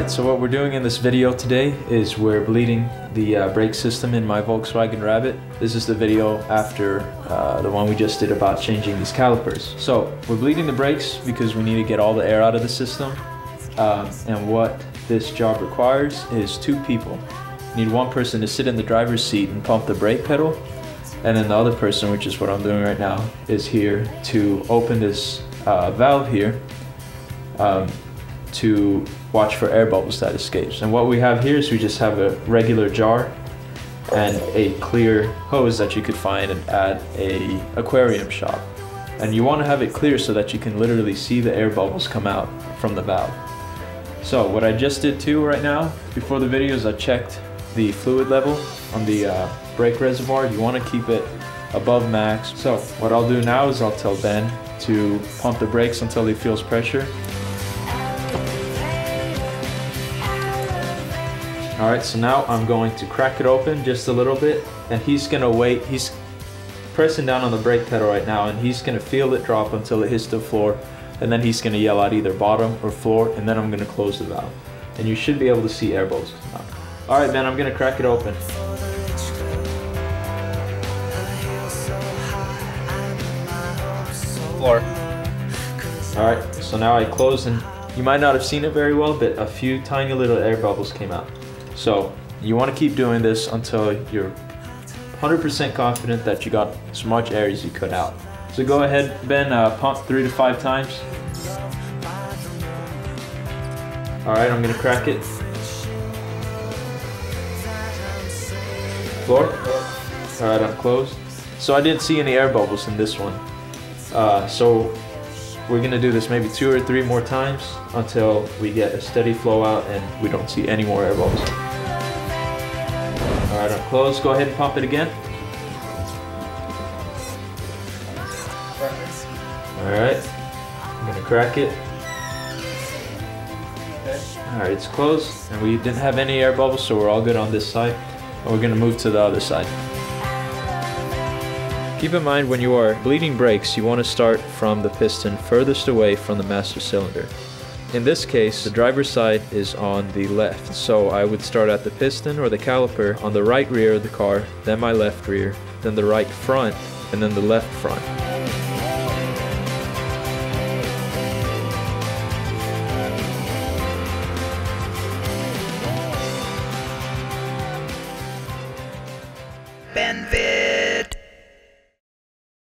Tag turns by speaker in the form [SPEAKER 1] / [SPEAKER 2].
[SPEAKER 1] Alright, so what we're doing in this video today is we're bleeding the uh, brake system in my Volkswagen Rabbit. This is the video after uh, the one we just did about changing these calipers. So we're bleeding the brakes because we need to get all the air out of the system. Um, and what this job requires is two people. You need one person to sit in the driver's seat and pump the brake pedal. And then the other person, which is what I'm doing right now, is here to open this uh, valve here um, to watch for air bubbles that escapes. And what we have here is we just have a regular jar and a clear hose that you could find at a aquarium shop. And you want to have it clear so that you can literally see the air bubbles come out from the valve. So what I just did too right now, before the video is I checked the fluid level on the uh, brake reservoir. You want to keep it above max. So what I'll do now is I'll tell Ben to pump the brakes until he feels pressure All right, so now I'm going to crack it open just a little bit and he's gonna wait. He's pressing down on the brake pedal right now and he's gonna feel it drop until it hits the floor and then he's gonna yell out either bottom or floor and then I'm gonna close the valve. And you should be able to see air bubbles come out. All right, man, I'm gonna crack it open.
[SPEAKER 2] Floor.
[SPEAKER 1] All right, so now I close and you might not have seen it very well, but a few tiny little air bubbles came out. So you want to keep doing this until you're 100% confident that you got as much air as you could out. So go ahead, Ben, uh, pump three to five times. All right, I'm gonna crack it. Floor. All right, I'm closed. So I didn't see any air bubbles in this one. Uh, so we're gonna do this maybe two or three more times until we get a steady flow out and we don't see any more air bubbles. Right, I'm closed. Go ahead and pump it again. All right, I'm gonna crack it. All right, it's closed, and we didn't have any air bubbles, so we're all good on this side. We're gonna move to the other side. Keep in mind when you are bleeding brakes, you want to start from the piston furthest away from the master cylinder. In this case, the driver's side is on the left, so I would start at the piston or the caliper on the right rear of the car, then my left rear, then the right front, and then the left front. Benville!